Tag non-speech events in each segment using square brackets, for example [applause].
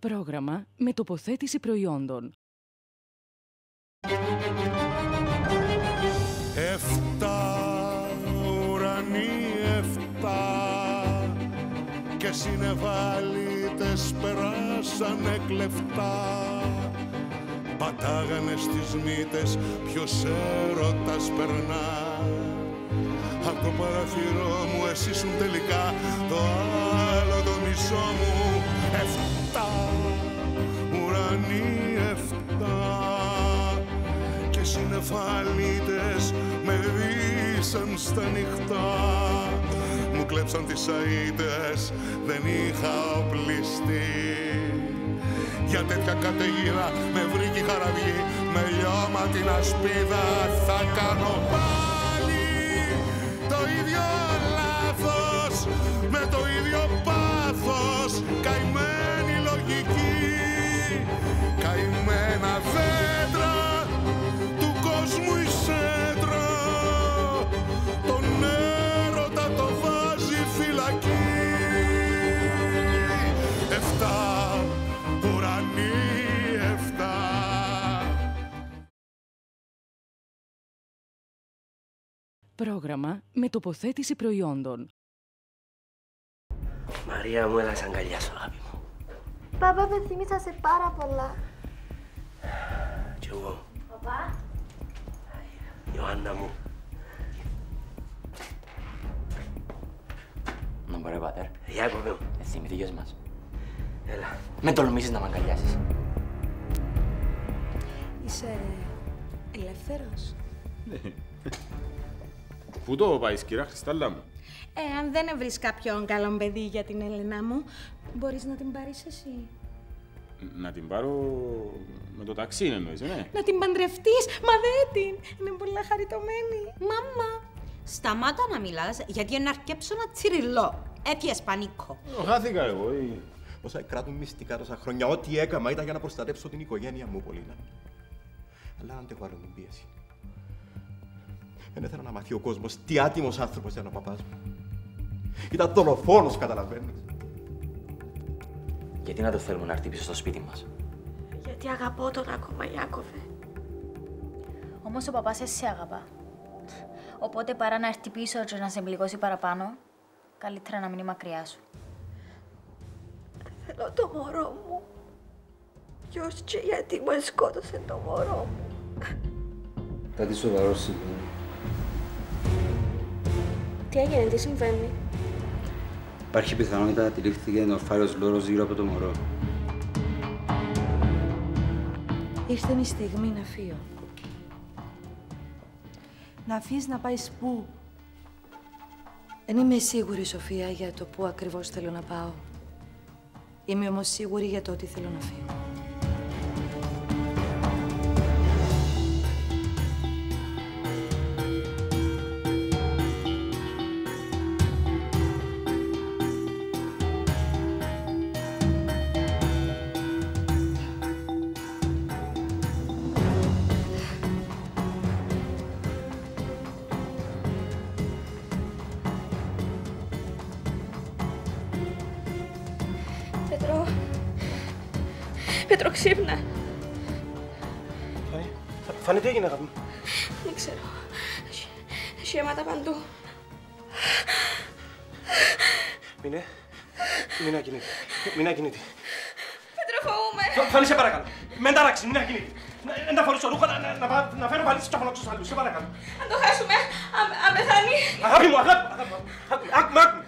Πρόγραμμα με τοποθέτηση προϊόντων. Εφτά ουρανοί εφτά. Και συνεβάλιτες περάσανε κλεφτά. Πατάγανε στις μύτες ποιος έρωτας περνά. Απ' το παραθυρό μου εσύ ήσουν τελικά το άλλο το μισό μου. Εφτά ουρανοί εφτά και συνεφαλίτες με δύσαν στα νυχτά. Μου κλέψαν τις αίτες δεν είχα οπλιστεί. Για τέτοια καταιγίδα με βρήκε η χαραυγή με λιώμα την ασπίδα θα κάνω πάλι το ίδιο λάθος με το ίδιο Πρόγραμμα με τοποθέτηση προϊόντων. Μαρία μου, έλα σαν αγκαλιά σου, αγάπη μου. Παπά, με θύμισα σε πάρα πολλά. Κι εγώ, Παπά. Ιωάννα μου. Να μπορεί, πατέρ. Γεια, κοπέ μου. Ε, θυμηθήκες μας. Έλα. Με τολμήσεις να μ' αγκαλιάσεις. Είσαι ελεύθερος; Πού το πάεις, κυρία Χριστάλλα μου; Ε, αν δεν βρεις κάποιον καλό παιδί για την Έλενα μου, μπορείς να την πάρεις εσύ. Να την πάρω με το ταξί, εννοείς, ναι. Να την παντρευτείς, μα δεν την. Είναι πολύ χαριτωμένη. Μάμα, σταμάτα να μιλάς, γιατί είναι να αρκέψω ένα τσιριλό. Έφυγες πανίκο. Ε, Χάθηκα εγώ. ε. Όσα κράτουν μυστικά τόσα χρόνια, ό,τι έκαμα ήταν για να προστατεύσω την οικογένεια μου, Πολύνα. Αλλά αν αντέχω άλλο την πίεση. Δεν ήθελα να μαθεί ο κόσμος τι άτιμος άνθρωπος ήταν ο παπάς μου. Ήταν δολοφόνος, καταλαβαίνεις. Γιατί να το θέλουμε να έρθει πίσω στο σπίτι μας; Γιατί αγαπώ τον ακόμα, Ιάκωβε. Όμως ο παπάς εσύ αγαπά. Οπότε παρά να έρθει πίσω και να σε εμπληκώσει παραπάνω, καλύτερα να μείνει μακριά σου. Θέλω το μωρό μου. Ποιος και γιατί μου σκότωσε το μωρό μου. Κάτι σοβαρό συμβαίνει. Τι έγινε, τι συμβαίνει; Υπάρχει πιθανότητα να τυλίχθηκε ένα ορφάριος λόρος γύρω από το μωρό. Ήρθε η στιγμή να φύγω. Να φύγεις να πάεις πού; Δεν είμαι σίγουρη, Σοφία, για το πού ακριβώς θέλω να πάω. Είμαι όμως σίγουρη για το ότι θέλω να φύγω. Έγινε, αγάπη μου; Δεν ξέρω. Έχει- Έχει αίματα παντού. Μείνε. Μην ακινήτη. Μην ακινήτη. Πέτρο, φοβούμαι. Φα- Φανή, σε παρακαλώ. Μην ταράξει, μην ακινήτη. Να- Να φορήσω ρούχα, να- να- να πά- να φέρω βαλίτσες και αφωνόξω στους άλλους. Σε παρακαλώ. Αν το χάσουμε, αν, αν πεθάνει. Αγάπη μου, αγάπη μου. αγάπη μου. Άκουμε, άκουμε, άκουμε.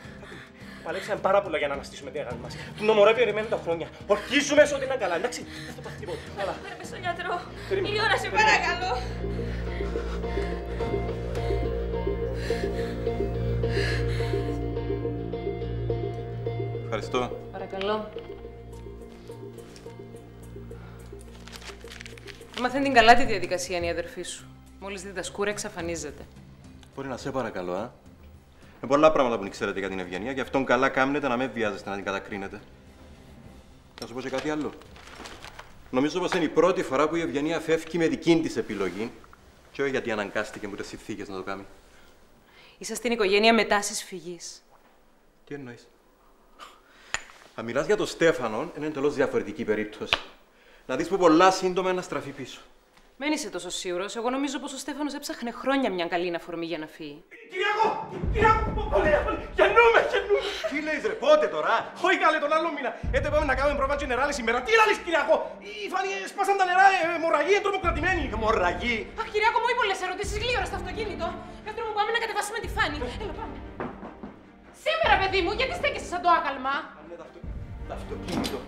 Παλέψαμε πάρα πολλά για να αναστήσουμε την αγάπη μας. Την ομορφή περιμένει τα χρόνια. Ορκίζουμε σε ό,τι είναι καλά, εντάξει. Δεν θα πάθει τίποτα. Έλα. Πρέπει στον γιατρό. Περίμενε. Η ώρα, σε παρακαλώ. Ευχαριστώ. Παρακαλώ. Μαθαίνει την καλά τη διαδικασία είναι η αδερφή σου. Μόλις δει τα σκούρα, εξαφανίζεται. Μπορεί να σε παρακαλώ, α. Με πολλά πράγματα που ξέρετε για την Ευγενία, γι' αυτόν καλά κάμνετε να με βιάζεστε να την κατακρίνετε. Να σου πω και κάτι άλλο. Νομίζω πως είναι η πρώτη φορά που η Ευγενία φεύγει με δική της επιλογή και όχι γιατί αναγκάστηκε με τι συνθήκες να το κάνει. Είσαστε στην οικογένεια με τάσει φυγή. Τι εννοείς; Αν μιλάς για τον Στέφανο, είναι εντελώς διαφορετική περίπτωση. Να δεις που πολλά σύντομα να στραφεί πίσω. Μην είσαι τόσο σίγουρο. Εγώ νομίζω πως ο Στέφανος έψαχνε χρόνια μια καλή αφορμή για να φύγει. Κυριακό! Κυριακό! Πολύ, πολύ. Γεννούμε, γεννούμε. Τι λέεις ρε, πότε τώρα; Όχι καλέ τον άλλο μήνα. Έτσι πάμε να κάνουμε πρόβα γενεράλη σήμερα. Τι λάλης Κυριακό. Οι φάνοι σπάσαν τα νερά, ε, μορραγή, εντρομοκρατημένοι. Μορραγή. Αχ, Κυριακό μου, ή πολλές ερωτήσεις γλύωρα στο αυτοκίνητο. Πέτρο μου, πάμε να κατεβάσουμε τη φάνη. Έλα, πάμε. Σήμερα, παιδί μου, γιατί στέκεσαι σαν το άγαλμα; Το αυτοκίνητο.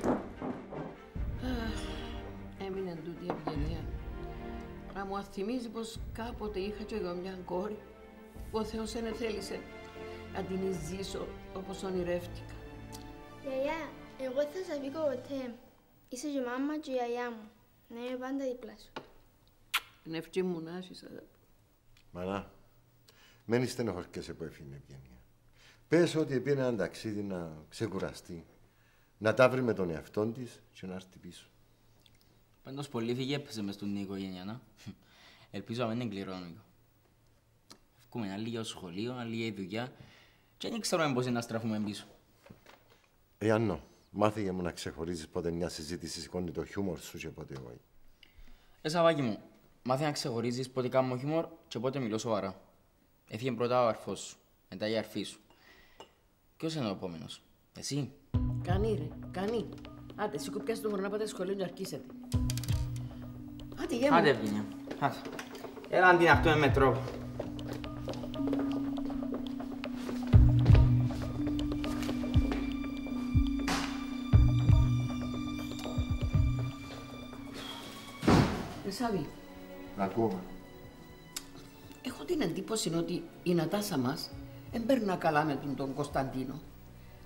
Έμεινε τούτη η ευγενία. Να μου θυμίζει πως κάποτε είχα και εγώ μια κόρη που ο Θεός δεν θέλησε να την ζήσω όπως ονειρεύτηκα. Γιαγιά, εγώ δεν θα σε αφήσω ποτέ. Είσαι και η μάμα και η γιαγιά μου. Να είμαι πάντα δίπλα σου. Είναι ευχή μου να έχεις αγάπη. Μανά, μένει στενοχωρκέσαι που έφυγε η ευγενία. Πες ότι πήγε ένα ταξίδι να ξεκουραστεί, να τα βρει με τον εαυτό της και να έρθει πίσω. Πάντως πολύ φύγε έπαιζε μες στην οικογένεια, να. Ελπίζω να μην είναι κληρονομικό. Βγούμε άλλη για το σχολείο, άλλη για η δουλειά και δεν ξέρουμε πώς είναι να στραφούμε πίσω. Εάν μάθηγε μου να ξεχωρίζεις πότε μια συζήτηση σηκώνει το χιούμορ σου και πότε όχι. Ε, Σαββάκι μου, μάθε να ξεχωρίζεις πότε κάνω χιούμορ και πότε μιλώ σοβαρά. Έφυγε πρώτα ο αρφός σου, μετά η αρφή σου. Ποιος είναι ο επόμενος, εσύ; Κανεί ρε, κανεί. Άντε, σηκώ πιάσε το χρόνο να πάτε σχολείο και αρχίσετε. Άντε, γέμου. Άντε, Ευγενία. Άντε. Έλα να την αχτούμε με τρόπο. Ε, Σάβη, Ακούμε. έχω την εντύπωση ότι η Νατάσα μας δεν παίρνει καλά με τον, τον Κωνσταντίνο.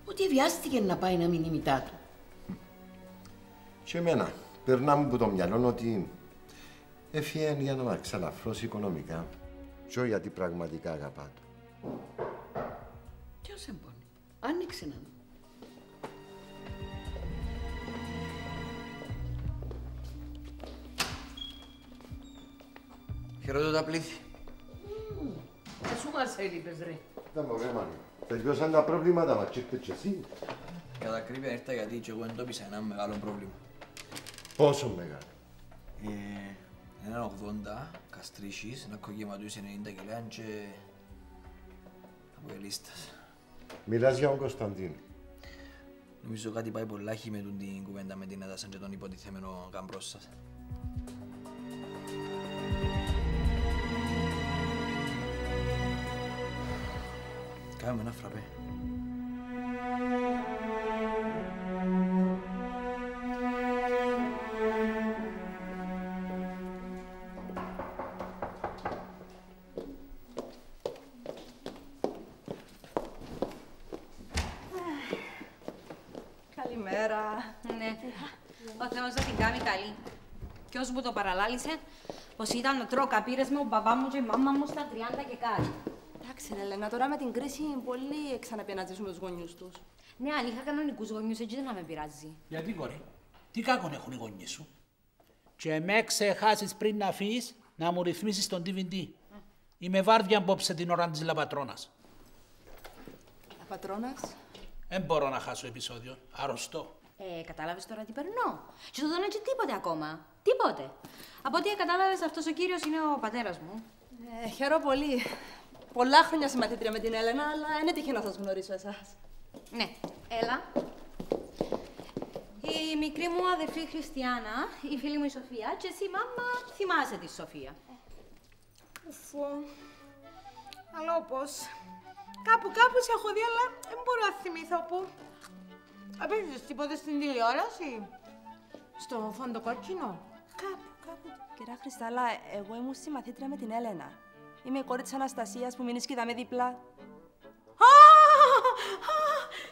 Ότι βιάστηκε να πάει να μείνει μητά του. Και εμένα, περνά μου από το μυαλό ότι έφυγε για να με ξαλαφρώσει οικονομικά. Και όχι γιατί πραγματικά αγαπά του. Ποιος εμπονεί. Άνοιξε να δω. Χαιρετώ τα πλήθη. Και σου μας έλειπες ρε. Τα μωρέ μάνα. Τελειώσαν τα προβλήματα μας και ήρθες και εσύ. Κατά ακρίβεια ήρθα γιατί και εγώ εντόπισα ένα μεγάλο πρόβλημα. Πόσο μεγάλο; Ε, έναν 80, καστρίσεις, ένα κοκκιματούις 90 κιλά και από ελίστας. Μιλάς για τον Κωνσταντίνο. Νομίζω κάτι πάει πολλά χει με τον την κουβέντα με την Ατάσαν και τον υποτιθέμενο καμπρός σας. Κάνουμε ένα φραπέ. Καλημέρα. Ναι. Ο Θεός θα την κάνει καλή. Ποιος μου το παραλάλησε, πως ήταν ο τρώκα πήρες με ο μπαμπά μου και η μάμα μου στα 30 και κάτι. Εντάξει, ρε Ελένα, τώρα με την κρίση πολλοί ξαναπιανάζουν τους γονιούς τους. Ναι, αν είχα κανονικούς γονιούς, έτσι δεν θα με πειράζει. Γιατί, κόρη, τι κάκον έχουν οι γονείς σου; Και με ξεχάσεις πριν να φύγεις, να μου ρυθμίσεις τον DVD. Είμαι βάρδια απόψε την ώρα της λαπατρώνας. Πατρώνας. Δεν μπορώ να χάσω επεισόδιο. Αρρωστώ. Ε, κατάλαβες τώρα τι περνώ. Και το δεν έτσι τίποτε ακόμα. Τίποτε. Από ό,τι κατάλαβες, αυτός ο κύριος είναι ο πατέρας μου. Ε, χαίρομαι πολύ. Πολλά χρόνια συμμαθήτρια με την Έλενα, αλλά είναι τύχη να σας γνωρίσω εσάς. Ναι, έλα. Η μικρή μου αδερφή Χριστιανά, η φίλη μου η Σοφία και εσύ, μάμα, θυμάσαι τη Σοφία; Ουφού. Αλλά όπως. Κάπου κάπου σε έχω δει, αλλά δεν μπορώ να θυμηθώ πού. Απέζεις τίποτε στην τηλεόραση; Στο φόντο κόκκινο; Κάπου, κάπου. Κυρία Χριστάλα, εγώ ήμουν συμμαθήτρια με την Έλενα. Είμαι η κόρη της Αναστασίας που μείνει σκηδάμε δίπλα. Α, α,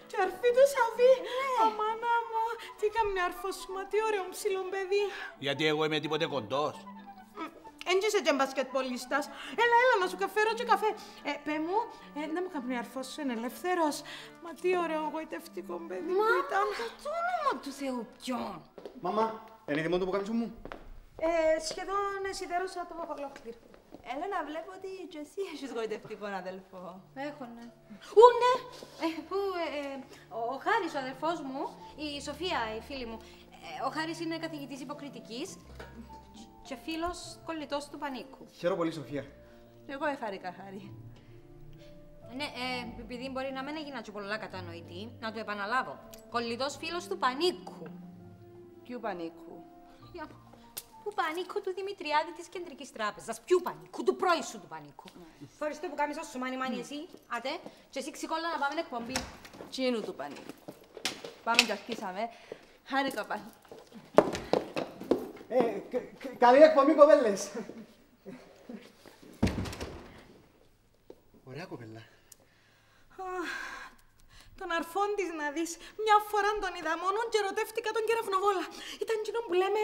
Και αρφή του Σαβί. Αμάνα μου. Τι κάμνε αρφό σου, μα τι ωραίο ψηλό παιδί. Γιατί εγώ είμαι τίποτε κοντός. Εν είσαι και μπασκετπολίστας. Έλα, έλα, να σου καφέρω και καφέ. Ε, πέ μου, ε, να μου κάνει αρφός σου είναι ελεύθερος. Μα τι ωραίο εγωιτευτικό παιδί Μα, που ήταν. το όνομα του Θεού ποιον; Μαμά, είναι έτοιμο το πουκάμισο μου. Ε, σχεδόν σιδέρωσα το ολόκληρο. Έλενα, βλέπω ότι και εσύ έχεις γοητευτικό αδελφό. Έχω, ναι. Ού, ναι! Ε, που, ε, ε, ο, ο Χάρης, ο αδερφός μου, η Σοφία, η φίλη μου, ε, ο Χάρης είναι καθηγητής υποκριτικής και φίλος κολλητός του Πανίκου. Χαίρομαι πολύ, Σοφία. Εγώ έχαρικα, Χάρη. Ναι, ε, επειδή μπορεί να μην έγινα και πολλά κατανοητή, να το επαναλάβω. Κολλητός φίλος του Πανίκου. Ποιου Πανίκου; Για- Του Πανίκου του Δημητριάδη της Κεντρικής Τράπεζας. Ποιου Πανίκου, του πρώην του Πανίκου. Φορείς το που κάνεις όσο μάνι μάνι εσύ, άτε, και εσύ ξικόλα να πάμε εκπομπή. Τι είναι του Πανίκου. Πάμε και αρχίσαμε. Χάρηκα πάλι. Ε, κα- κα- καλή εκπομπή, κοπέλες. Ωραία κοπέλα. Αχ, Τον αρφόν της να δεις. Μια φορά τον είδα μόνο και ερωτεύτηκα τον κεραυνοβόλα. Ήταν εκείνο που λέμε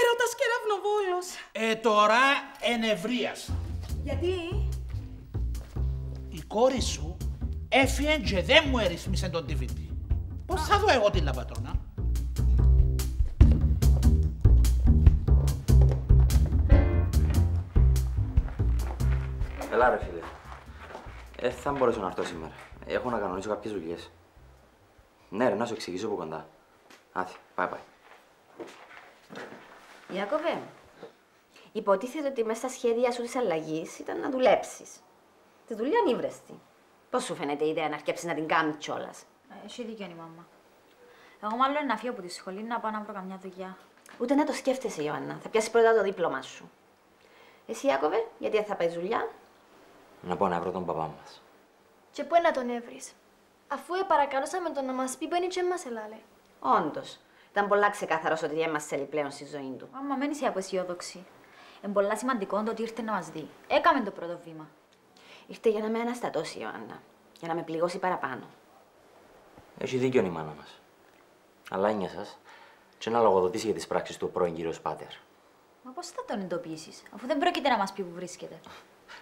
έρωτας κεραυνοβόλος. Ε, τώρα ενευρίασα. Γιατί; Η κόρη σου έφυγε και δεν μου ερυθμίσε τον DVD. Πώς θα δω εγώ την λαπατρώνα. Έλα ρε φίλε. Ε, θα μπορέσω να έρθω σήμερα. Έχω να κανονίσω κάποιες δουλειές. Ναι ρε, να σου εξηγήσω από κοντά. Άθη, πάει πάει. Ιάκωβε, υποτίθεται ότι μέσα στα σχέδια σου της αλλαγής ήταν να δουλέψεις. Τη δουλειά είναι ύβρεστη. Πώς σου φαίνεται η ιδέα να αρκέψεις να την κάνεις κιόλας; Ε, Έχει δίκιο η μάμα. Εγώ μάλλον να φύγω από τη σχολή να πάω να βρω καμιά δουλειά. Ούτε να το σκέφτεσαι, Ιωάννα. Θα πιάσεις πρώτα το δίπλωμα σου. Εσύ, Ιάκωβε, γιατί δεν θα πάει δουλειά; Να πάω να βρω τον παπά μας. Και πού να τον έβρεις; Αφού επαρακαλούσαμε τον να μας πει που είναι και εμάς ελάλε. Όντως. Ήταν πολλά ξεκάθαρο ότι δεν μας θέλει πλέον στη ζωή του. Άμα μένει απεσιόδοξη. Είναι πολλά σημαντικό το ότι ήρθε να μας δει. Έκαμε το πρώτο βήμα. Ήρθε για να με αναστατώσει, Ιωάννα. Για να με πληγώσει παραπάνω. Έχει δίκιο η μάνα μας. Αλλά έννοια σας και να λογοδοτήσει για τις πράξεις του ο πρώην κύριος Πάτερ. Μα πώς θα τον εντοπίσεις, αφού δεν πρόκειται να μας πει που βρίσκεται.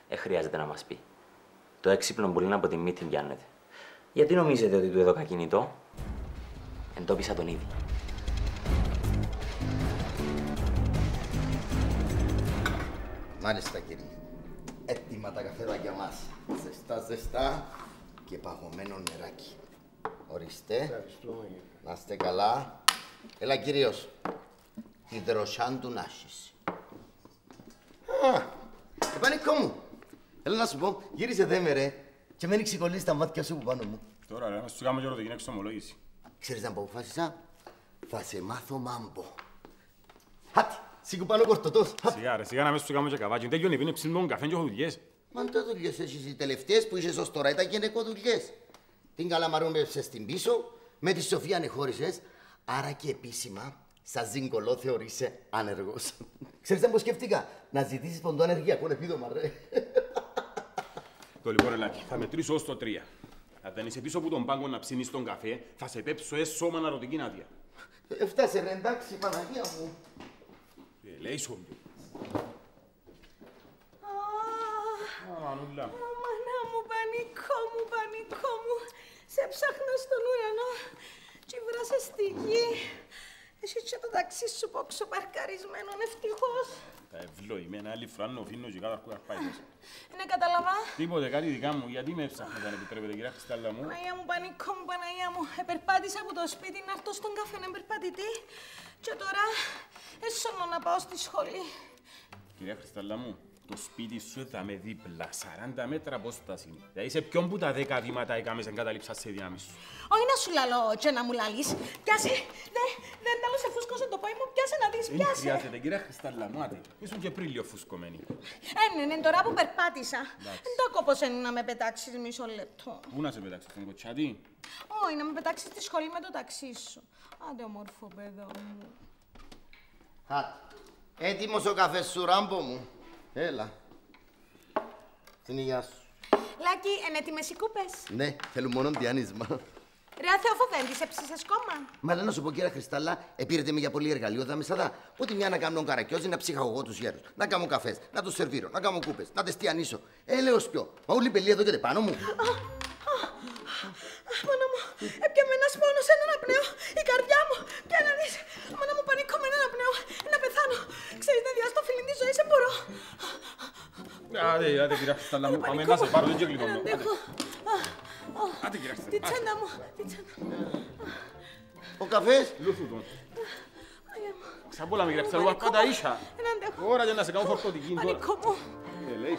Ε, χρειάζεται να μας πει. Το έξυπνο που λένε από τη μύτη πιάνεται. Γιατί νομίζετε ότι του έδωκα κινητό; Εντόπισα τον ήδη. Μάλιστα κύριε. Έτοιμα τα καφέδακια μας. Ζεστά, ζεστά και παγωμένο νεράκι. Ορίστε. Να είστε καλά. Έλα κυρίως. Υδροσάν του Νάσης. Α, επανήκω μου. Έλα να σου πω, γύρισε δε με ρε. Και μένει ξεκολλήσει τα μάτια σου που πάνω μου. Τώρα, ρε, να σου κάνω και ρωτική εξομολόγηση. Ξέρεις να αποφάσισα; Θα σε μάθω μάμπο. Χάτι, σήκω πάνω κορτωτός. Σιγά ρε, σιγά να μες σου κάνω και καβάκι. Δεν γιονι, πίνε ψηλμόν καφέ και έχω δουλειές. Μα το δουλειές έχεις οι τελευταίες που είσαι ως τώρα ήταν γυναικοδουλειές. Την καλαμαρού με έψες στην πίσω, με τη Σοφία ανεχώρησες, άρα και επίσημα σαν ζυγκολό θεωρείσαι άνεργος. Ξέρεις να πω σκέφτηκα, να ζητήσεις ποντό ανεργειακό επίδομα ρε. Το λοιπόν, Ελάκη, θα μετρήσω ως το τρία. Αν δεν είσαι πίσω από τον πάγκο να ψήνεις τον καφέ, θα σε πέψω ες σώμα αναρωτική άδεια. Έφτασε ρε εντάξει Παναγία μου. Ε, λέει σου. Μανούλα. Μανά μου, πανικό μου, πανικό μου. Σε ψάχνω στον ουρανό και βράσε στη γη. Εσύ και το ταξί σου πόξο παρκαρισμένο, ευτυχώς. Τα ευλογημένα άλλη φράνο, φίνος και κάτω καρπάει μέσα. Ναι, καταλαβά. Τίποτε, κάτι δικά μου, γιατί με έψαχνετε αν επιτρέπετε, κυρία Χριστάλλα μου; Παναγία μου, πανικό μου, Παναγία μου. Επερπάτησα από το σπίτι να έρθω στον καφέ να περπατητή. Και τώρα έσωνο να πάω στη σχολή. Κυρία Χριστάλλα μου, το σπίτι σου θα με δίπλα, 40 μέτρα απόσταση. Δηλαδή σε ποιον που τα 10 βήματα έκαμες εγκαταλείψα σε δυνάμεις σου. Όχι να σου λαλώ και να μου λαλείς. Πιάσε. Δε, δεν τέλος σε φούσκωσε το πόη μου. Πιάσε να δεις, Δεν πιάσε. χρειάζεται, κυρία Χριστάλλα μου, άντε. Ήσουν και πριν λίγο φουσκωμένη. Ε, ναι, ναι, τώρα που περπάτησα. Εντάξει. Δεν το κόπος είναι να με πετάξεις μισό λεπτό. Πού να σε πετάξω, στον κοτσάτι. Όχι, να με πετάξεις στη σχολή με το ταξί σου. Άντε, ομόρφο παιδό μου. Χάτ. Έτοιμος ο καφές σου, ράμπο μου. Έλα. Την υγεία σου. Λάκη, είναι έτοιμες οι κούπες. Ναι, θέλω μόνο διάνυσμα. Ρε Θεοφοβέντη, έψησες κόμμα. Μα λέω να σου πω, κύριε Χριστάλλα, επήρετε με για πολύ εργαλείο, θα με σαδά. Ότι μια να κάνω καρακιόζι, να ψυχαγωγώ τους γέρους. Να κάνω καφές, να τους σερβίρω, να κάνω κούπες, να τε τιανίσω. Ε, λέω σπιο. Μα όλη η πελή εδώ και πάνω μου. Μάνα μου, έπιαμε ένας πόνος, έναν απνέο. Η καρδιά μου, πια να δεις. Μάνα μου, πανικό με έναν απνέο. Να πεθάνω. Ξέρεις, να διάσω το φιλί της ζωής, δεν μπορώ. άντε κυρία Χριστάλλα μου, πάμε να σε πάρω, δεν και γλυκώνω. Άντε. Αντέχω. Άντε κυρία Χριστάλλα. Τη τσέντα μου, τη τσέντα μου. Ο καφές; Λούθου τον. Ξαπόλαμε κυρία Χριστάλλα, μου τα ίσια. Δεν αντέχω. Ώρα για να σε κάνω φορτωτική τώρα. Πανικό μου. Ε, λέει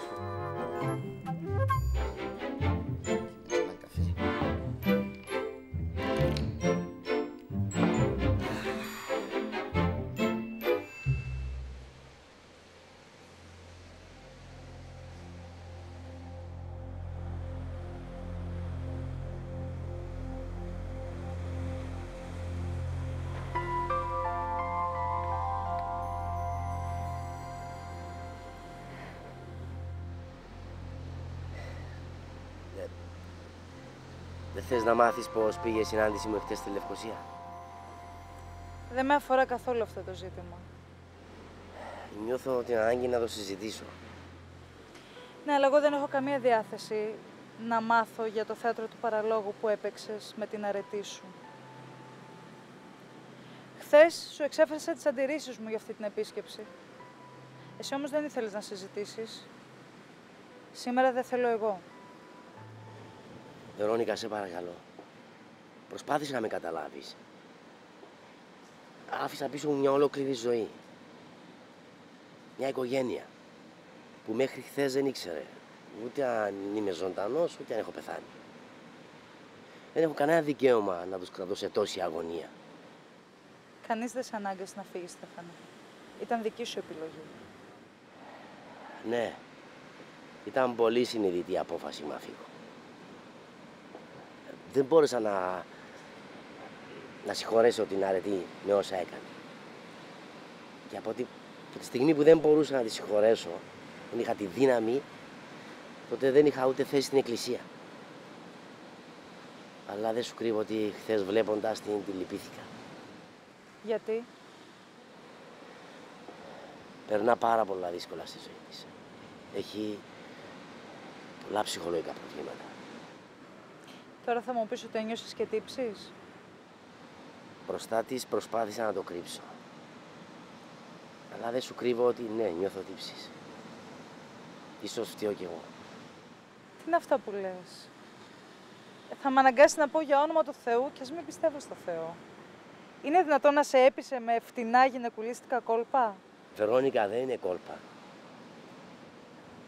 σου. Δεν θες να μάθεις πώς πήγε η συνάντηση μου χτες στη Λευκοσία; Δεν με αφορά καθόλου αυτό το ζήτημα. Νιώθω την ανάγκη να το συζητήσω. Ναι, αλλά εγώ δεν έχω καμία διάθεση να μάθω για το θέατρο του παραλόγου που έπαιξες με την αρετή σου. Χθες σου εξέφρασα τις αντιρρήσεις μου για αυτή την επίσκεψη. Εσύ όμως δεν ήθελες να συζητήσεις. Σήμερα δεν θέλω εγώ. Βερόνικα, σε παρακαλώ. Προσπάθησε να με καταλάβεις. Άφησα πίσω μου μια ολόκληρη ζωή. Μια οικογένεια που μέχρι χθες δεν ήξερε ούτε αν είμαι ζωντανός ούτε αν έχω πεθάνει. Δεν έχω κανένα δικαίωμα να τους κρατώ σε τόση αγωνία. Κανείς δεν σε ανάγκασε να φύγεις, Στέφανε. Ήταν δική σου επιλογή. Ναι, ήταν πολύ συνειδητή η απόφαση να φύγω. Δεν μπόρεσα να, να συγχωρέσω την αρετή με όσα έκανε. Και από τη, από τη στιγμή που δεν μπορούσα να τη συγχωρέσω, δεν είχα τη δύναμη, τότε δεν είχα ούτε θέση στην εκκλησία. Αλλά δεν σου κρύβω ότι χθες βλέποντας την, τη λυπήθηκα. Γιατί; Περνά πάρα πολλά δύσκολα στη ζωή της. Έχει πολλά ψυχολογικά προβλήματα. Τώρα θα μου πεις ότι ένιωσες και τύψεις; Μπροστά της προσπάθησα να το κρύψω. Αλλά δεν σου κρύβω ότι ναι, νιώθω τύψεις. Ίσως φταίω κι εγώ. Τι είναι αυτά που λες; Ε, θα με αναγκάσει να πω για όνομα του Θεού και ας μην πιστεύω στο Θεό. Είναι δυνατόν να σε έπεισε με φτηνά γυναικουλίστικα κόλπα; Βερόνικα δεν είναι κόλπα.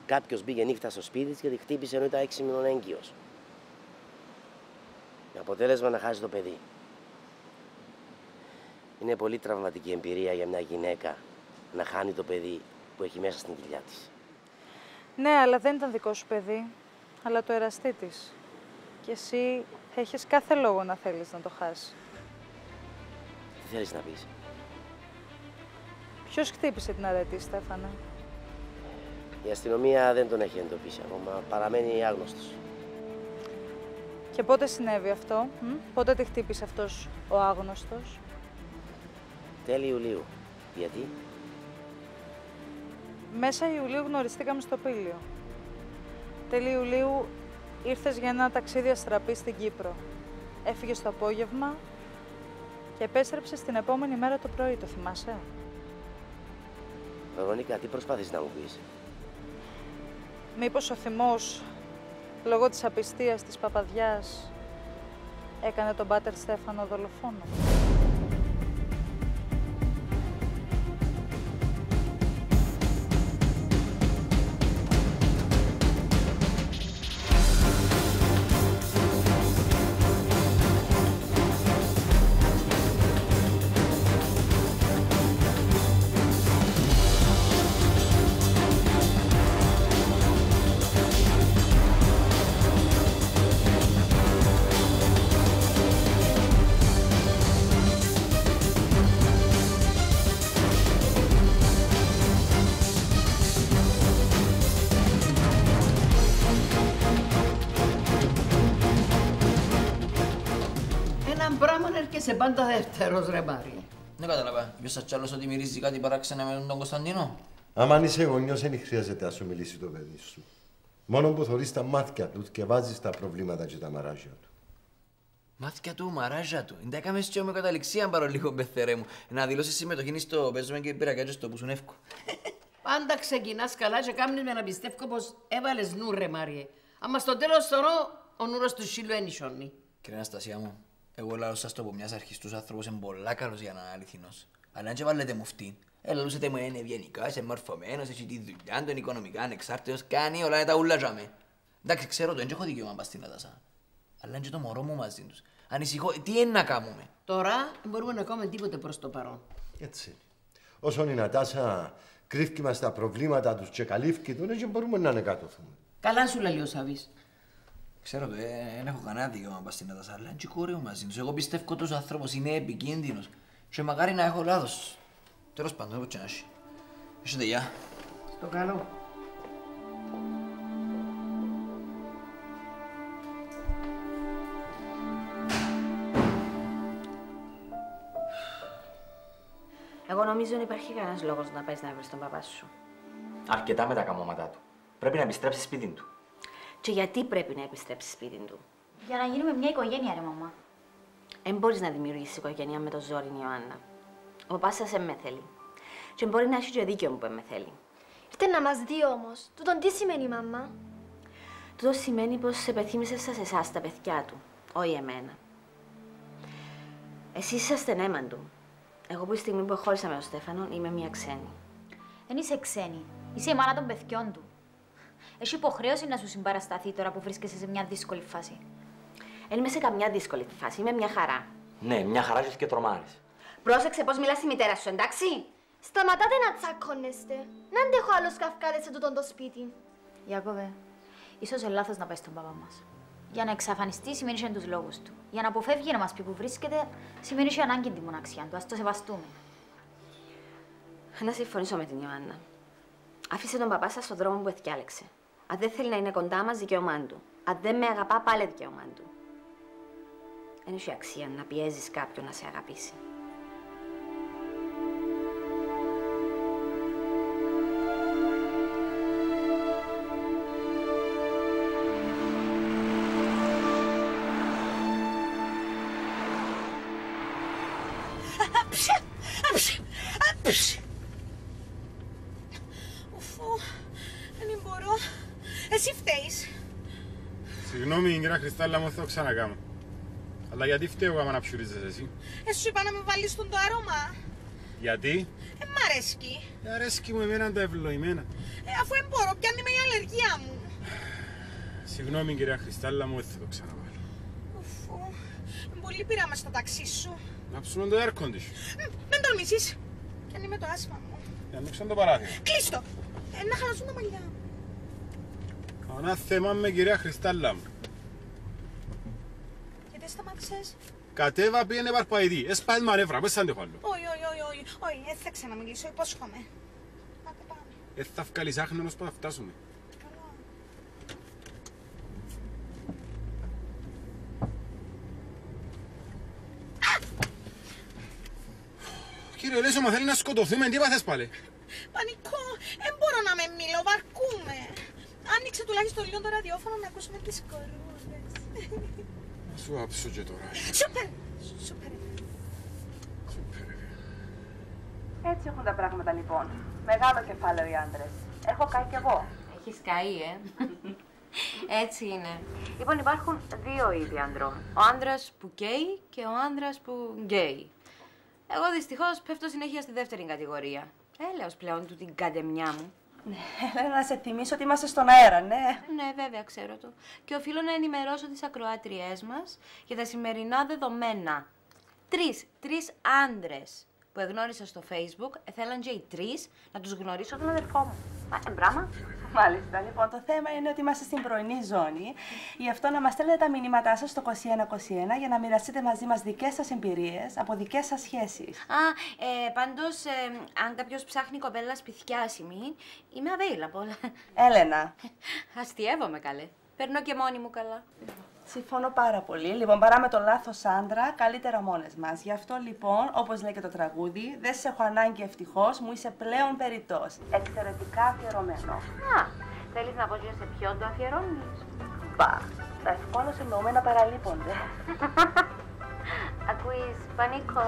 Κάποιος μπήκε νύχτα στο σπίτι της και τη χτύπησε ενώ ήταν έξι μηνών έγκυος. Με αποτέλεσμα να χάσει το παιδί. Είναι πολύ τραυματική εμπειρία για μια γυναίκα να χάνει το παιδί που έχει μέσα στην κοιλιά της. Ναι, αλλά δεν ήταν δικό σου παιδί, αλλά το εραστή της. Και εσύ έχεις κάθε λόγο να θέλεις να το χάσει. Τι θέλεις να πεις; Ποιος χτύπησε την αρετή, Στέφανε; Η αστυνομία δεν τον έχει εντοπίσει ακόμα. Παραμένει άγνωστος. Και πότε συνέβη αυτό, μ; πότε τη χτύπησε αυτός ο άγνωστος; Τέλη Ιουλίου. Γιατί; Μέσα Ιουλίου γνωριστήκαμε στο Πήλιο. Τέλη Ιουλίου ήρθες για ένα ταξίδι αστραπή στην Κύπρο. Έφυγες το απόγευμα και επέστρεψες την επόμενη μέρα το πρωί, το θυμάσαι; Βερονίκα, τι προσπάθεις να μου πεις; Μήπως ο θυμός, λόγω της απιστίας της παπαδιάς, έκανε τον Πάτερ Στέφανο δολοφόνο. Πράγμα έρχεσαι πάντα δεύτερος ρε Μάρι. Δεν κατάλαβα. Ποιος σας τσάλωσε ότι μυρίζει κάτι παράξενα με τον Κωνσταντίνο; Άμα είσαι γονιός, δεν χρειάζεται να σου μιλήσει το παιδί σου. Μόνο που θωρείς τα μάτια τους και βάζεις τα προβλήματα και τα μαράζια του. Μάθηκια του, μαράζα του. Δεν τα έκαμες στο με καταληξία παρό λίγο μπεθερέ μου. Να δηλώσεις συμμετοχή στο παίζουμε και πειρακάτια στο που σου εύκο. Πάντα ξεκινάς καλά και κάνει με να πιστεύω πως έβαλες νου, ρε Μάριε. Άμα στο τέλος θωρώ, ο νουρό του σύλλου ενισιώνει. Κύριε Αναστασία μου, εγώ λέω σας το από μιας αρχής τους άνθρωπους είναι πολλά καλός για να είναι αληθινός. Αλλά αν και βάλετε μου αυτήν, ελαλούσετε μου είναι ευγενικά, είσαι μορφωμένος, έχει τη δουλειά του, είναι οικονομικά ανεξάρτητος, κάνει όλα τα ούλα για με. Εντάξει, ξέρω το, δεν έχω δικαίωμα πας στην Ατασά. Αλλά είναι και το μωρό μου μαζί τους. Ανησυχώ, τι είναι να κάνουμε. Τώρα δεν μπορούμε να κάνουμε τίποτε προ το παρόν. Έτσι. Όσον η Νατάσα κρύφκει μας τα προβλήματα τους και καλύφκει τον, έτσι μπορούμε να ανεκατωθούμε. Καλά σου λέει ο Σαβής. Ξέρω το, δεν έχω κανένα δικαίωμα να πάω στην Ατασά, αλλά είναι και κόρη μου μαζί τους. Εγώ πιστεύω ότι ο άνθρωπος είναι επικίνδυνος. Και μακάρι να έχω λάθος. Τέλος πάντων, όπως και να έχει. Έχετε γεια. Το καλό. Εγώ νομίζω δεν υπάρχει κανένας λόγος να πάει να βρεις τον παπά σου. Αρκετά με τα καμώματά του. Πρέπει να επιστρέψεις σπίτι του. Και γιατί πρέπει να επιστρέψεις σπίτι του; Για να γίνουμε μια οικογένεια, ρε μαμά. Δεν μπορείς να δημιουργήσεις οικογένεια με το ζόρι, Ιωάννα. Ο παπάς σας δεν με θέλει. Και μπορεί να έχει και δίκιο που δεν με θέλει. Ήρθε να μας δει όμως. Τούτον τι σημαίνει, μαμά; Τούτο σημαίνει πως επεθύμησες σα εσάς τα παιδιά του, όχι εμένα. Εσείς είσαστε νέμα του. Εγώ που τη στιγμή που χώρισα με τον Στέφανο είμαι μια ξένη. Δεν είσαι ξένη. Είσαι η μάνα των παιδιών του. Έχει υποχρέωση να σου συμπαρασταθεί τώρα που βρίσκεσαι σε μια δύσκολη φάση. Δεν είμαι σε καμιά δύσκολη φάση. Είμαι μια χαρά. Ναι, μια χαρά και τρομάρε. Πρόσεξε πώς μιλάς στη μητέρα σου, εντάξει; Σταματάτε να τσακώνεστε. Να αντέχω άλλους καυκάδες σε τούτον το σπίτι. Ιάκωβε, ίσως είναι λάθος να πάει στον παπά μας. Για να εξαφανιστεί σημαίνει είχε τους λόγους του. Για να αποφεύγει να μας πει που βρίσκεται σημαίνει είχε ανάγκη τη μοναξιά του. Α το σεβαστούμε. Να συμφωνήσω με την Ιωάννα. Άφησε τον παπά σας στον δρόμο που εθιάλεξε. Αν δεν θέλει να είναι κοντά μας, δικαίωμά του. Αν δεν με αγαπά, πάλι δικαίωμά του. Δεν έχει αξία να πιέζεις κάποιον να σε αγαπήσει. Συγγνώμη, κυρία Χριστάλλα, μου θα το ξανακάνω. Αλλά γιατί φταίω άμα να ψουρίζεσαι εσύ; Ε, σου είπα να με βάλεις στον το άρωμα. Γιατί; Ε, μ' αρέσκει. Ε, αρέσκει μου εμένα τα ευλογημένα. Ε, αφού δεν μπορώ, πιάνει με η αλλεργία μου. Συγγνώμη, κυρία Χριστάλλα, μου δεν θα το ξαναβάλω. Ουφού, πολύ πήραμε στο ταξί σου. Να ψούμε το air condition. Μ, Μην τολμήσεις. Πιάνει με το άσμα μου. Και ανοίξαν το παράθυρο. Κλείστο. Ε, να χαλασούν τα μαλλιά μου. Κανένα θέμα με κυρία Χριστάλλα μου. Γιατί δεν σταμάτησες. Κατέβα πήγαινε παρπαϊδί. Έσπαες μανεύρα, πες αντέχω άλλο. Όχι, όχι, όχι, όχι, όχι, δεν θα ξαναμιλήσω, υπόσχομαι. Ε, θα βγάλεις άχνενος που θα φτάσουμε. Κύριε Λέσο, μα θέλει να σκοτωθούμε, τι είπαθες πάλι; Πανικό, δεν μπορώ να με μιλώ, βαρκούμε. Άνοιξε τουλάχιστον λίγο το ραδιόφωνο να ακούσουμε τις κορούδες. Να σου άψω και τώρα. Σούπερ, σούπερ. Έτσι έχουν τα πράγματα λοιπόν. Μεγάλο κεφάλαιο οι άντρες. Έχω καεί κι εγώ. Έχεις καεί, ε. [laughs] Έτσι είναι. Λοιπόν, υπάρχουν δύο είδη ανδρών. Ο άντρα που καίει και ο άντρα που γκέι. Εγώ δυστυχώς πέφτω συνέχεια στη δεύτερη κατηγορία. Έλεος πλέον του την καντεμιά μου. [laughs] Έλα να σε θυμίσω ότι είμαστε στον αέρα, ναι. Ναι, βέβαια, ξέρω το. Και οφείλω να ενημερώσω τις ακροάτριές μας για τα σημερινά δεδομένα. Τρεις, τρεις άντρες που εγνώρισα στο facebook, θέλαν και οι τρεις να τους γνωρίσω τον αδερφό μου. Μα, ε, μπράμα. Μάλιστα. Λοιπόν, το θέμα είναι ότι είμαστε στην πρωινή ζώνη. Γι' αυτό να μας στέλνετε τα μηνύματά σας στο 2121 για να μοιραστείτε μαζί μας δικές σας εμπειρίες από δικές σας σχέσεις. Α, ε, πάντως, ε, αν κάποιος ψάχνει κοπέλα σπιθιάσιμη, είμαι available. Έλενα. Αστειεύομαι καλέ. Περνώ και μόνη μου καλά. Συμφωνώ πάρα πολύ. Λοιπόν, παρά με το λάθος άντρα, καλύτερα μόνες μας. Γι' αυτό λοιπόν, όπως λέει και το τραγούδι, δεν σε έχω ανάγκη ευτυχώς, μου είσαι πλέον περιττός. Εξαιρετικά αφιερωμένο. Α, θέλεις να πω σε ποιον το αφιερώνεις; Μπα, τα ευκόλω εννοούμενα παραλείπονται. [laughs] Ακούει πανικό.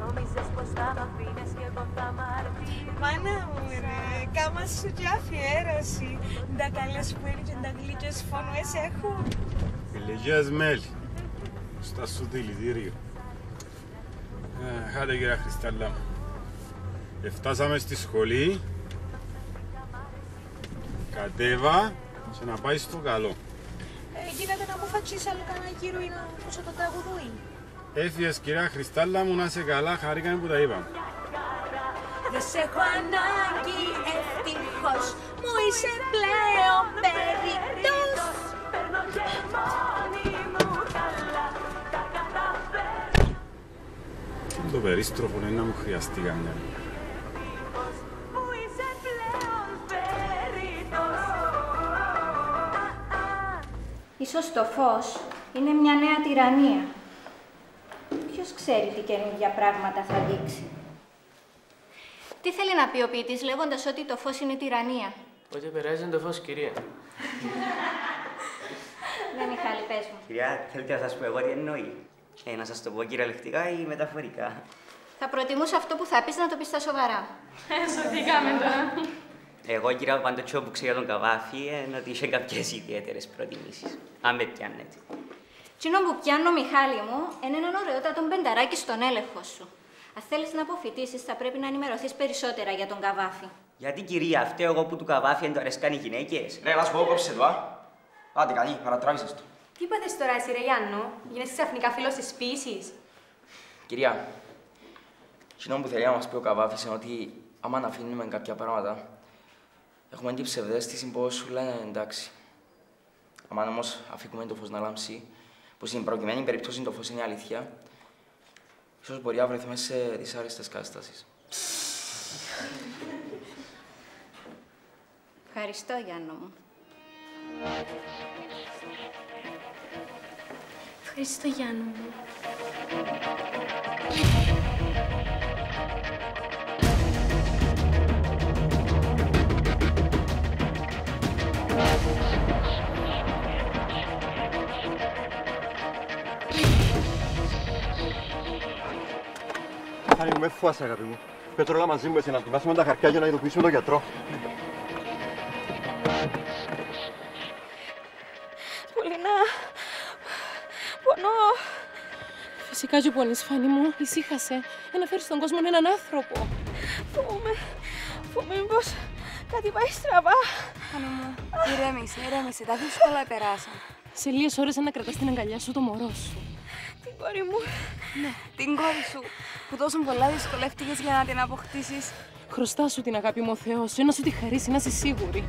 Νόμιζες πως θα με αφήνες και εγώ θα μου κάμα σου και αφιέρωση. Τα καλές που είναι και τα γλυκές φωνές έχουν. Ηλικίας μέλη. Στα σου δηλητήριο. Ε, Άντε κυρία Χριστάλλα μου. Εφτάσαμε στη σχολή. Κατέβα και να πάει στο καλό. Ε, γίνεται να μου φατσίσει άλλο κανένα κύριο ή να ακούσω το τραγουδούι. Έφυγες κυρία Χριστάλλα μου να είσαι καλά, χαρήκαμε που τα είπαμε. Δεν σε έχω ανάγκη ευτυχώς, μου είσαι πλέον περιττός. Το περίστροφο είναι να μου χρειαστεί καμιά. Ίσως το φως είναι μια νέα τυραννία. Ποιος ξέρει τι καινούργια πράγματα θα δείξει. Τι θέλει να πει ο ποιητής λέγοντας ότι το φως είναι τυραννία; Πότε περάζει το φως, κυρία. Ναι, Μιχάλη, πες μου. Κυρία, θέλετε να σας πω εγώ τι εννοεί. Ε, να σας το πω κυριολεκτικά ή μεταφορικά. Θα προτιμούσα αυτό που θα πεις να το πεις στα σοβαρά. Ε, σωθήκαμε τώρα. Εγώ, κυρία, παντοτσό που ξέρω τον Καβάφη, είναι ότι είχε κάποιες ιδιαίτερες προτιμήσεις. Αν με πιάνετε. Τσίνο που πιάνω, Μιχάλη μου, είναι έναν ωραιότατο μπενταράκι στον έλεγχο σου. Αν θέλεις να αποφοιτήσεις, θα πρέπει να ενημερωθείς περισσότερα για τον Καβάφη. Γιατί, κυρία, φταίω εγώ που του Καβάφη δεν το αρέσκαν οι γυναίκες; Ρε, να σου πω, κόψε το, α. Άντε, καλή, παρατράβησες το. Τι είπατε τώρα εσύ, ρε Γιάννο, γίνεσαι ξαφνικά φίλος της ποίησης. Κυρία, εκείνο που θέλει να μας πει ο Καβάφης είναι ότι άμα να αφήνουμε κάποια πράγματα, έχουμε την ψευδέστηση πως όλα είναι εντάξει. Άμα όμως αφήκουμε το φως να λάμψει, που στην προκειμένη περίπτωση το φως είναι αλήθεια, ίσως μπορεί να βρεθούμε σε δυσάρεστες καταστάσεις; Ευχαριστώ, Γιάννο μου. Ευχαριστώ, Γιάννο μου. Χάρη μου, με φουάσαι, αγάπη μου. Πέτρο, όλα μαζί μου, εσύ να ετοιμάσουμε τα χαρτιά για να ειδοποιήσουμε τον γιατρό. Πολυνά, πονώ. Φυσικά και πονείς, Φάνη μου. Ησύχασε. Ένα φέρει στον κόσμο έναν άνθρωπο. Φοβούμαι, φοβούμαι μήπως κάτι πάει στραβά. Πάνω μου, ηρέμησε, ηρέμησε. Τα δύσκολα περάσαν. Σε λίγες ώρες να κρατάς την αγκαλιά σου το μωρό σου. Την κόρη μου. Ναι, την κόρη σου, που τόσο πολλά δυσκολεύτηκες για να την αποκτήσεις. Χρωστά σου την αγάπη μου ο Θεός και να σου τη χαρίσει, να είσαι σίγουρη.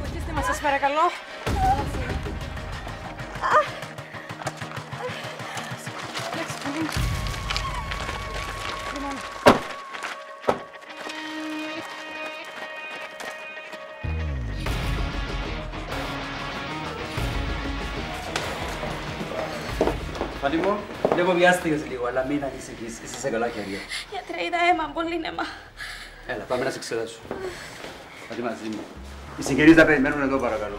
Βοηθήστε μας, σας παρακαλώ. Βλέπω βιάστηκες λίγο, αλλά μην ανησυχείς. Είσαι σε καλά χέρια. Γιατρέ, είδα αίμα, πολύ νέμα. Έλα, πάμε να σε εξετάσω. Πάτε μαζί μου. Οι συγγενείς να περιμένουν εδώ, παρακαλώ.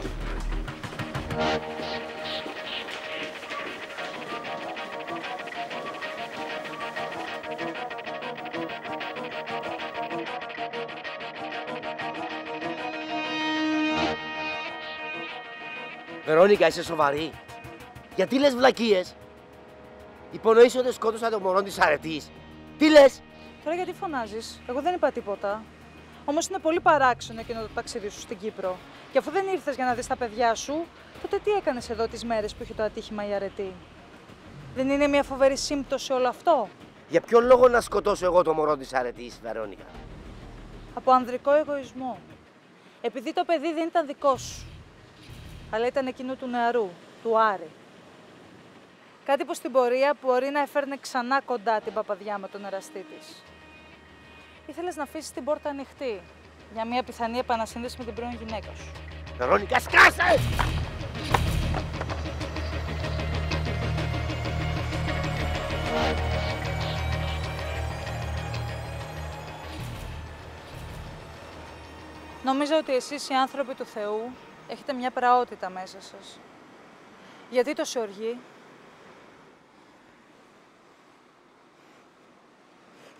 Βερόνικα, είσαι σοβαρή. Γιατί λες βλακίες; Υπονοείς ότι σκότωσα το μωρό της αρετής. Τι λες; Τώρα γιατί φωνάζεις; Εγώ δεν είπα τίποτα. Όμως είναι πολύ παράξενο εκείνο το ταξίδι σου στην Κύπρο. Και αφού δεν ήρθες για να δεις τα παιδιά σου, τότε τι έκανες εδώ τις μέρες που είχε το ατύχημα η αρετή; Δεν είναι μια φοβερή σύμπτωση όλο αυτό; Για ποιον λόγο να σκοτώσω εγώ το μωρό της αρετής, Βερόνικα; Από ανδρικό εγωισμό. Επειδή το παιδί δεν ήταν δικό σου. Αλλά ήταν εκείνου του νεαρού, του Άρη. Κάτι που στην πορεία μπορεί να έφερνε ξανά κοντά την παπαδιά με τον εραστή της. Ήθελες να αφήσεις την πόρτα ανοιχτή για μια πιθανή επανασύνδεση με την πρώην γυναίκα σου. Βερόνικα, σκάσε! Νομίζω ότι εσείς οι άνθρωποι του Θεού Έχετε μια πραότητα μέσα σας. Γιατί τόση οργή.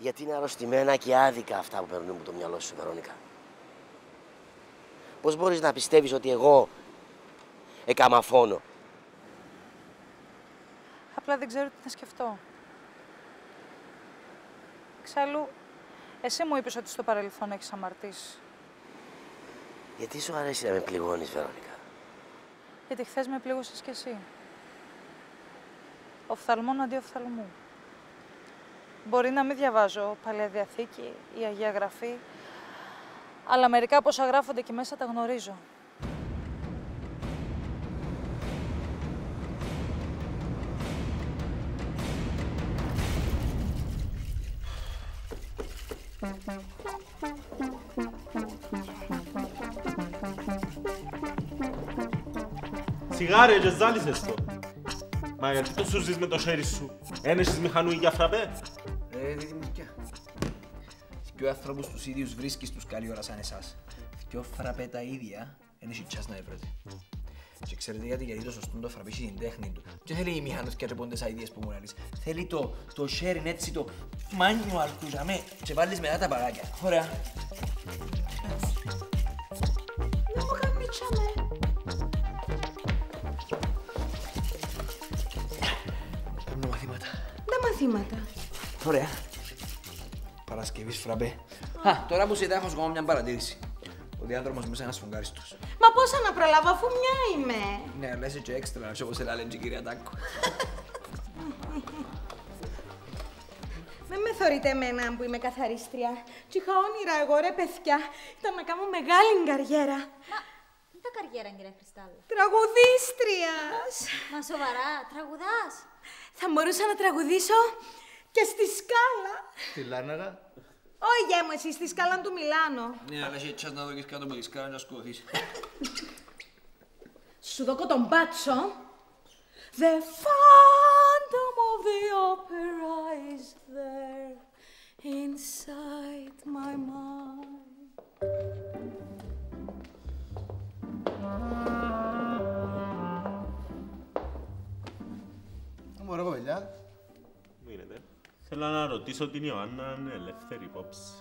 Γιατί είναι αρρωστημένα και άδικα αυτά που περνούν από το μυαλό σου, Βερόνικα. Πώς μπορείς να πιστεύεις ότι εγώ εκαμαφώνω; Απλά δεν ξέρω τι να σκεφτώ. Εξάλλου, εσύ μου είπες ότι στο παρελθόν έχεις αμαρτήσει. Γιατί σου αρέσει να με πληγώνεις, Βερόνικα; Γιατί χθες με πλήγωσες κι εσύ. Οφθαλμόν αντί οφθαλμού. Μπορεί να μην διαβάζω Παλαιά Διαθήκη ή Αγία Γραφή, αλλά μερικά από όσα γράφονται εκεί μέσα τα γνωρίζω. Σιγάρε και ζάλισες το. Μα γιατί το σου ζεις με το χέρι σου; Εν έχεις μηχανού για φραπέ; Δυο άνθρωπους τους ίδιους βρίσκεις τους καλή ώρα σαν εσάς. Δυο φραπέ τα ίδια, δεν έχει τσάς να έβρετε. Και ξέρετε γιατί, γιατί το σωστό το φραπέ έχει την τέχνη του. Και θέλει οι μηχανούς και πόντες ideas που μου λαλείς. Θέλει το, το sharing έτσι, το manual του για με και βάλεις μετά τα παγάκια. Ωραία. Δεν μου καμίτσαμε. Παίρνω μαθήματα. Τα μαθήματα. Ωραία. Παρασκευής φραπέ. Α, τώρα που σε έχω σου κάνω μια παρατήρηση. Ο διάδρομος μέσα είναι ένας φουγγάριστος. Μα πόσα να προλάβω αφού μια είμαι. Ναι, αλλά είσαι και έξτρα, έτσι όπως έλεγε και η κυρία Τάκο. Δεν με θωρείτε εμένα που είμαι καθαρίστρια. Τι είχα όνειρα εγώ ρε παιδιά. Ήταν να κάνω μεγάλη καριέρα. Τι τα καριέρα, κύριε Χριστάλλα. Τραγουδίστριας. Μα σοβαρά, τραγουδάς. Θα μπορούσα να τραγουδήσω και στη σκάλα. Τι λάναγα. Όχι γεια μου εσύ, στη σκάλα του Μιλάνο. Ναι, αλλά είσαι τσάς να δω κάτω από τη σκάλα να σκοτείς. Σου δώκω τον μπάτσο. The phantom of the opera is there inside my mind. Μωρό κοπελιά. Μου γίνεται. Θέλω να ρωτήσω την Ιωάννα αν είναι ελεύθερη υπόψη.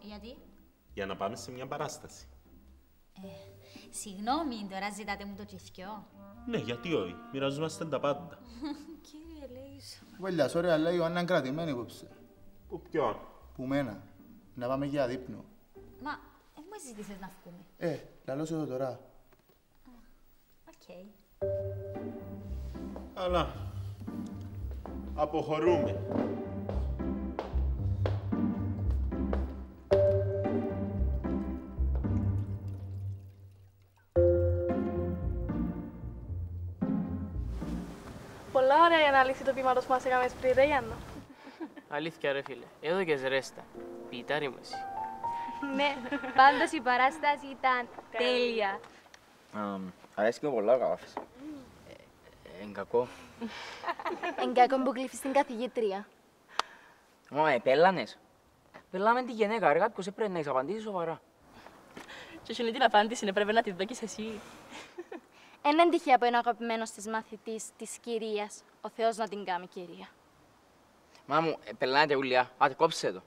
Γιατί; Για να πάμε σε μια παράσταση. Συγγνώμη, τώρα ζητάτε μου το τσιθκιό. Ναι, γιατί όχι. Μοιραζόμαστε τα πάντα. [laughs] Κύριε Λέης. Κοπελιά, sorry, αλλά η Ιωάννα είναι κρατημένη απόψε. Που ποιον; Που μένα. Να πάμε για δείπνο. Μα, δεν μου ζήτησες να βγούμε. Ε, λαλώ σου εδώ τώρα. Οκ. Αλλά αποχωρούμε. Ανάλυση τους πείματος που μας έκαμες πριν, ρε Γιάννα. Αλήθεια ρε φίλε, εδώ και ρέστα. Πιτάρι μου εσύ. ναι, πάντως η παράσταση ήταν τέλεια. Αρέσκει μου πολλά ο καβάφης. Εν κακό. Εν κακό που κλείφεις την καθηγήτρια. Μα ε, πέλανες. Πελάμε τη γενέκα, ρε κάποιος έπρεπε να έχεις απαντήσει σοβαρά. Και εκείνη την απάντηση έπρεπε να τη δώκεις εσύ. Εν είναι τυχαία που είναι ο αγαπημένος της μαθητής της κυρίας. Ο Θεός να την κάνει κυρία. Μα μου, ε, πελάνετε ούλια, άτε κόψε το.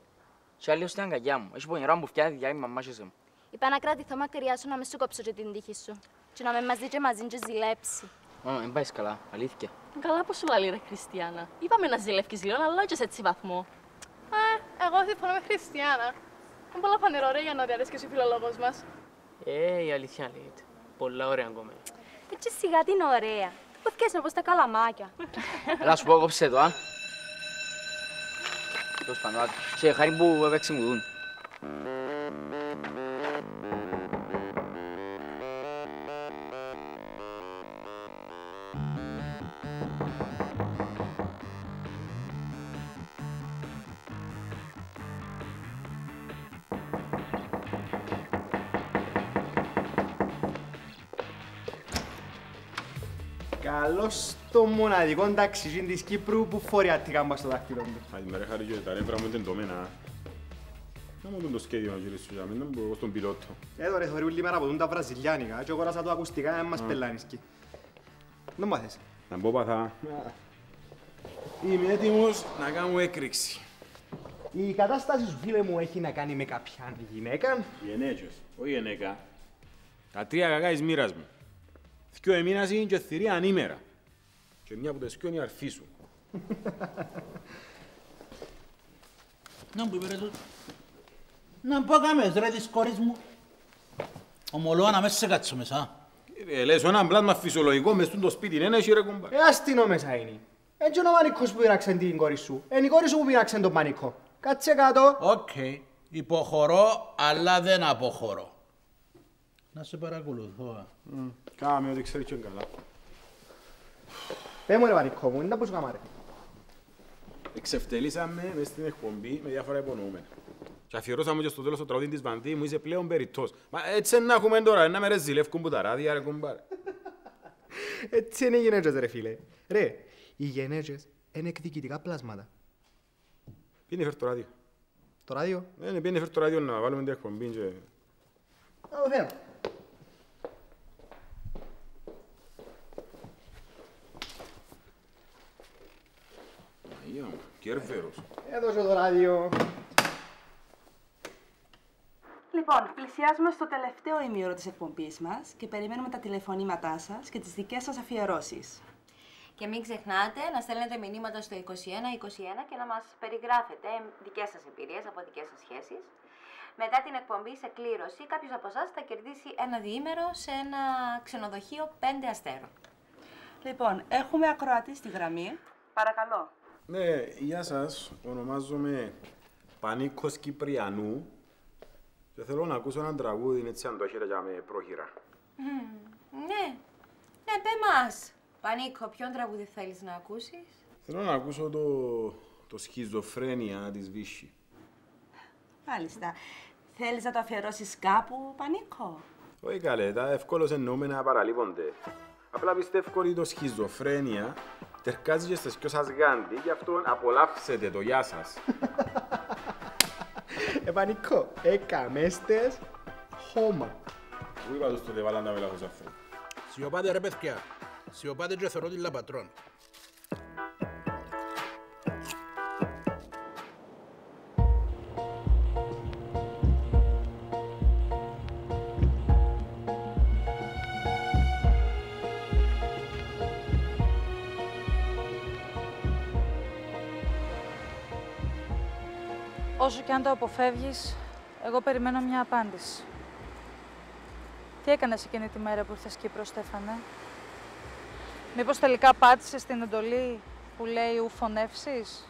Και άλλη ως την αγκαγιά μου. Έχεις πονηρά μου φτιάχνει για η μαμά σου. μου. Είπα να κρατηθώ μακριά σου να με σου κόψω και την τύχη σου. Και να με μαζί και μαζί και ζηλέψει. Ω, δεν πάει καλά, αλήθεια. Καλά πως σου λέει ρε Χριστιανά. Είπαμε να ζηλεύκεις λίγο, αλλά όχι σε έτσι βαθμό. Ε, εγώ συμφωνώ με Χριστιανά. Είναι πολλά φανερό ρε για να διαρρέσει και ο φιλολόγος μας. Ε, η αλήθεια λέγεται. Πολλά ωραία κομμένα. Έτσι σιγά την ωραία. Ποθηκές όπως τα καλαμάκια. Έλα σου πω, κόψε το, α. Τέλος πάντων, άντε. Σε χάρη που έπαιξε μου δουν. Καλώς το μοναδικό ταξιτζή της Κύπρου που φορεί αττικά μας στο δάχτυλο του. Καλημέρα, Χαρή, τα νεύρα μου είναι εντωμένα. Να μου τον το σχέδιο να γυρίσεις για μένα, εγώ στον πιλότο. Εδώ ρε θωρεί όλη μέρα από τούν τα βραζιλιάνικα και εγώ ράσα το ακουστικά να μας Α. πελάνισκει. Δεν μάθες. Να μπω παθά. Είμαι έτοιμος να κάνω έκρηξη. Η κατάσταση σου φίλε μου έχει να κάνει με κάποια γυναίκα. Γενέτσιος, όχι γενέκα. Τα τρία κακά εις μοίρας μου. Θκυο εμείνας είναι και θηρία ανήμερα. Και μια που τεσκιώνει η αρφή σου. Να μου είπε ρε τούτο. Να πω κάμες ρε της κόρης μου. Ομολόγω να μέσα σε κάτσω μέσα. Ε, λες, ένα πλάσμα φυσιολογικό μες στο σπίτι, είναι έχει ρε κουμπά. Ε, αστυνό μέσα είναι. Έτσι είναι ο μανικός που πειράξε την κόρη σου. Είναι η κόρη σου που πειράξε τον μανικό. Κάτσε κάτω. Οκ. Υποχωρώ, αλλά δεν αποχωρώ. Να σε παρακολουθώ. α. Κάμε ό,τι ξέρεις και καλά. Πέ μου ρε μανικό μου, είναι τα που σου καμάρε. Εξευτελίσαμε μες στην εκπομπή με διάφορα υπονοούμενα. Και αφιερώσαμε και στο τέλος το τραγούδι της Βανδί μου είσαι πλέον περιττός. Μα έτσι να έχουμε τώρα, να με ρε ζηλεύκουν που τα ράδια ρε κουμπάρε. Έτσι είναι οι γενέτσες ρε φίλε. Ρε, οι γενέτσες είναι εκδικητικά πλάσματα. Πήγαινε φέρ το ράδιο. Το ράδιο; Ε, ναι, πήγαινε φέρ το ράδιο να βάλουμε την εκπομπή και... Να το φέρω. Αγία μου, κέρβερος. Έδωσε το ράδιο. Λοιπόν, πλησιάζουμε στο τελευταίο ημίωρο της εκπομπής μας και περιμένουμε τα τηλεφωνήματά σας και τις δικές σας αφιερώσεις. Και μην ξεχνάτε να στέλνετε μηνύματα στο 2121 και να μας περιγράφετε δικές σας εμπειρίες από δικές σας σχέσεις. Μετά την εκπομπή σε κλήρωση, κάποιος από εσάς θα κερδίσει ένα διήμερο σε ένα ξενοδοχείο 5 αστέρων. Λοιπόν, έχουμε ακροατή στη γραμμή. Παρακαλώ. Ναι, γεια σας. Ονομάζομαι Πανίκος Κυπριανού και θέλω να ακούσω έναν τραγούδι έτσι αν το έχετε για με πρόχειρα. Μμμ, Ναι, ναι, πέ μας. Πανίκο, ποιον τραγούδι θέλεις να ακούσεις; Θέλω να ακούσω το, το σχιζοφρένεια της Βύσης. Μάλιστα. Θέλεις να το αφιερώσεις κάπου, Πανίκο; Όχι καλέ, τα εύκολος εννοούμενα παραλείπονται. Απλά πιστεύω ότι το σχιζοφρένεια τερκάζεις και στις πιο σας γάντι, γι' αυτό απολαύσετε το γεια σας. Ε, πανικό. Έκαμέστες χώμα. Πού είπα τους τότε βάλαν τα μελάχος αφού. Σιωπάτε ρε παιδιά. Σιωπάτε και θωρώ την λαπατρών. Αν το αποφεύγεις, εγώ περιμένω μια απάντηση. Τι έκανες εκείνη τη μέρα που ήρθες Κύπρο, Στέφανε; Μήπως τελικά πάτησες την εντολή που λέει ου φωνεύσεις;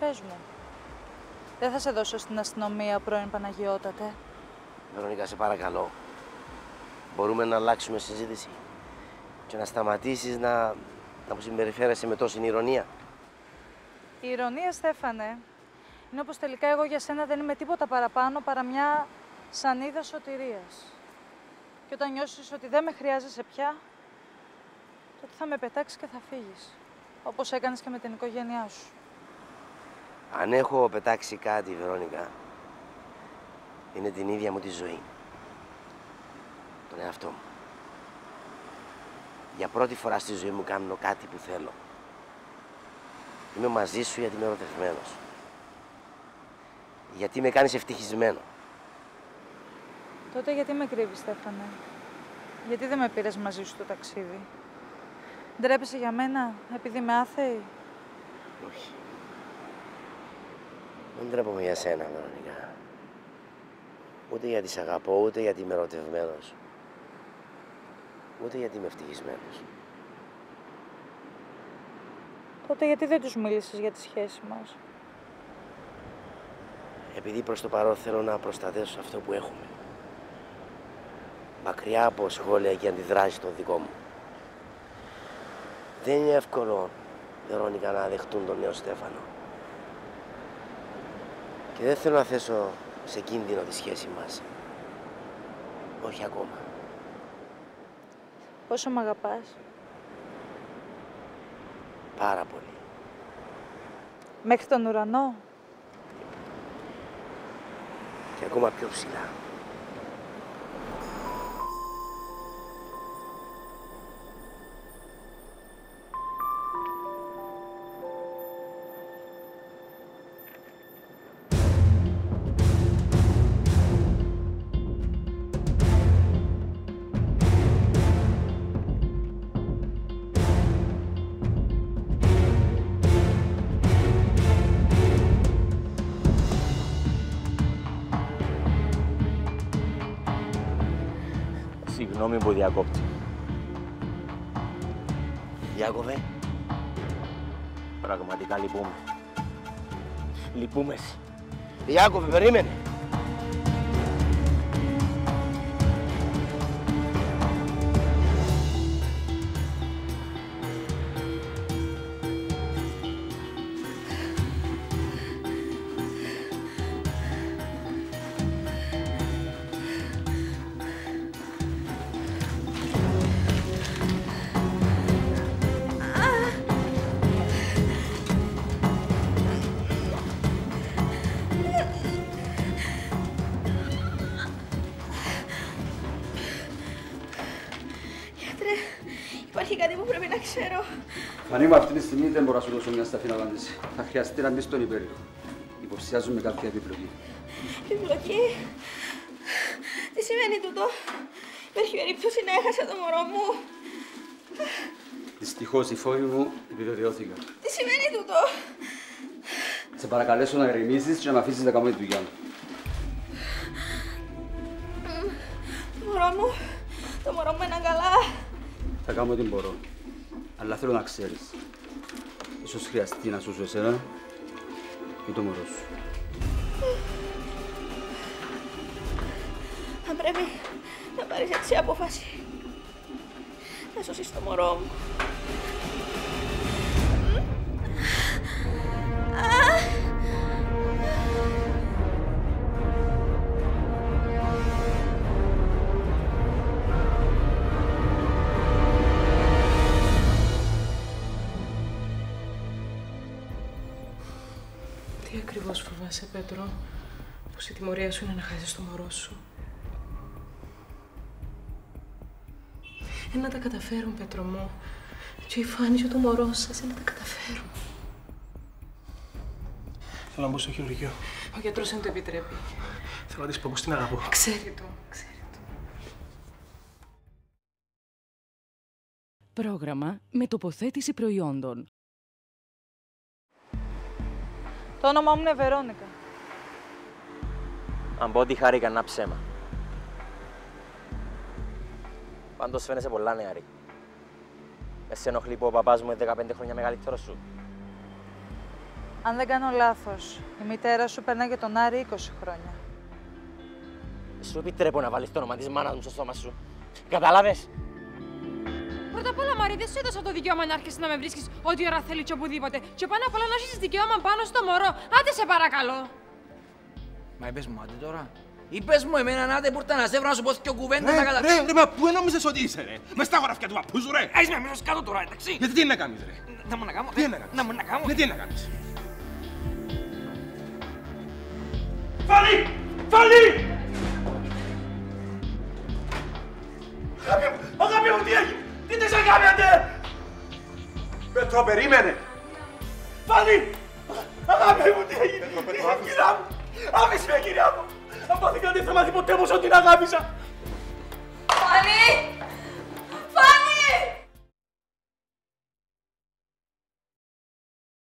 Πες μου. Δεν θα σε δώσω στην αστυνομία, πρώην Παναγιώτατε. Βερονίκα, σε παρακαλώ. Μπορούμε να αλλάξουμε συζήτηση και να σταματήσεις να, να μου συμπεριφέρεσαι με τόση ηρωνία; Η ηρωνία, Στέφανε, είναι όπως τελικά εγώ για σένα δεν είμαι τίποτα παραπάνω παρά μια σανίδα σωτηρίας. Και όταν νιώσεις ότι δεν με χρειάζεσαι πια, τότε θα με πετάξεις και θα φύγεις. Όπως έκανες και με την οικογένειά σου. Αν έχω πετάξει κάτι, Βερόνικα, είναι την ίδια μου τη ζωή. Τον εαυτό μου. Για πρώτη φορά στη ζωή μου κάνω κάτι που θέλω. Είμαι μαζί σου γιατί είμαι ερωτευμένος. Γιατί με κάνεις ευτυχισμένο. Τότε γιατί με κρύβεις, Στέφανε; Γιατί δεν με πήρες μαζί σου το ταξίδι; Ντρέπεσαι για μένα επειδή είμαι άθεη. Όχι. Δεν τρέπομαι για σένα, Βερονικά. Ούτε γιατί σε αγαπώ, ούτε γιατί είμαι ερωτευμένος. Ούτε γιατί είμαι ευτυχισμένος. Τότε γιατί δεν τους μίλησες για τη σχέση μας; Επειδή προς το παρόν θέλω να προστατεύσω αυτό που έχουμε. Μακριά από σχόλια και αντιδράσεις των δικό μου. Δεν είναι εύκολο, Βερόνικα, να δεχτούν τον νέο Στέφανο. Και δεν θέλω να θέσω σε κίνδυνο τη σχέση μας. Όχι ακόμα. Πόσο μ' αγαπάς; Πάρα πολύ. Μέχρι τον ουρανό; Και ακόμα πιο ψηλά. Συγγνώμη που διακόπτει. Διάκοβε. Πραγματικά λυπούμε. Λυπούμε. εσύ. Διάκοβε, περίμενε. Θα χρειαστεί να μπει στον υπέριο. Υποψιάζομαι κάποια επιπλοκή. Επιπλοκή. Τι σημαίνει τούτο; Υπάρχει περίπτωση να έχασα το μωρό μου. Δυστυχώς οι φόβοι μου επιβεβαιώθηκαν. Τι σημαίνει τούτο; Σε παρακαλέσω να ηρεμήσεις και να με αφήσεις να κάνω τη δουλειά μου. Το μωρό μου. Το μωρό μου είναι καλά. Θα κάνω ό,τι μπορώ. Αλλά θέλω να ξέρεις. Ίσως χρειαστεί να σώσω εσένα ή το μωρό σου. Θα πρέπει να πάρεις έτσι απόφαση. Να σώσεις το μωρό μου. Τι η τιμωρία σου είναι να χάσεις το μωρό σου. Ε, να τα καταφέρουν, Πέτρο μου. Και η Φάνη και το μωρό σας, ε, να τα καταφέρουν. Θέλω να μπω στο χειρουργείο. Ο γιατρός δεν το επιτρέπει. Θέλω να της πω πως την αγαπώ. Ξέρει το, ξέρει. Πρόγραμμα με τοποθέτηση προϊόντων. Το όνομά μου είναι Βερόνικα. Αν πω ότι χάρηκα ένα ψέμα. Πάντως φαίνεσαι πολλά νεαρή. Με σε ενοχλεί που ο παπάς μου είναι 15 χρόνια μεγαλύτερος σου. Αν δεν κάνω λάθος, η μητέρα σου περνάει για τον Άρη 20 χρόνια. Σου επιτρέπω να βάλεις το όνομα της μάνας μου στο στόμα σου. Καταλάβες. Πρώτα απ' όλα, Μαρή, δεν σου έδωσα το δικαίωμα να έρχεσαι να με βρίσκεις ό,τι ώρα θέλεις και οπουδήποτε. Και πάνω απ' όλα να έχεις δικαίωμα πάνω στο μωρό. Άντε σε παρακαλώ. Μα είπες μου άντε τώρα. Είπες μου εμένα να άντε πούρτα να σε βρω να σου πω δυο κουβέντες να κατα... Ρε, ρε, μα πού νόμιζες ότι είσαι, ρε; Μες στα χωράφια του παππού σου, ρε; Έχεις με αμέσως κάτω τώρα, εντάξει. Γιατί τι είναι να κάνεις, ρε; Να μου να κάνω. Τι είναι να κάνεις; Να μου να κάνω. Ναι, τι είναι να κάνεις; Φαλή! Φαλή! Αγάπη μου, αγάπη μου, τι έγινε; Τι της έκανατε. Πέτρο, περίμενε. Φαλή! Αγάπη μου, τι έγινε; A mi spe gini avon. A pati gande sa mati pou te mou choti nan rabi sa. Fanny! Fanny!